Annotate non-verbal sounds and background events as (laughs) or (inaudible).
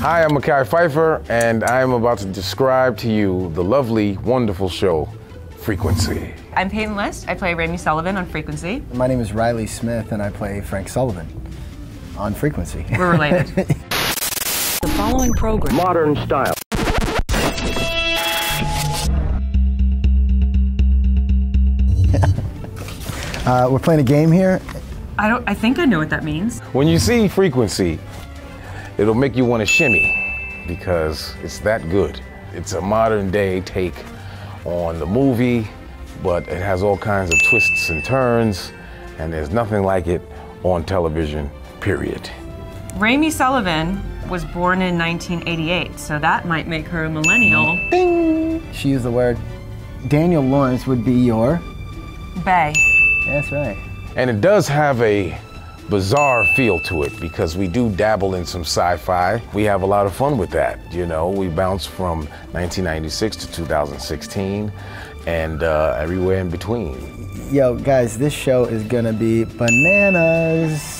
Hi, I'm Mekhi Phifer, and I am about to describe to you the lovely, wonderful show, Frequency. I'm Peyton List. I play Raimy Sullivan on Frequency. My name is Riley Smith, and I play Frank Sullivan on Frequency. We're related. (laughs) The following program modern style. Uh, we're playing a game here. I don't. I think I know what that means. When you see Frequency, it'll make you want to shimmy because it's that good. It's a modern day take on the movie, but it has all kinds of twists and turns, and there's nothing like it on television, period. Raimy Sullivan was born in 1988, so that might make her a millennial. She used the word. Daniel Lawrence would be your. Bay. That's right. And it does have a bizarre feel to it because we do dabble in some sci-fi. We have a lot of fun with that, you know. We bounce from 1996 to 2016 and uh, everywhere in between. Yo, guys, this show is gonna be bananas.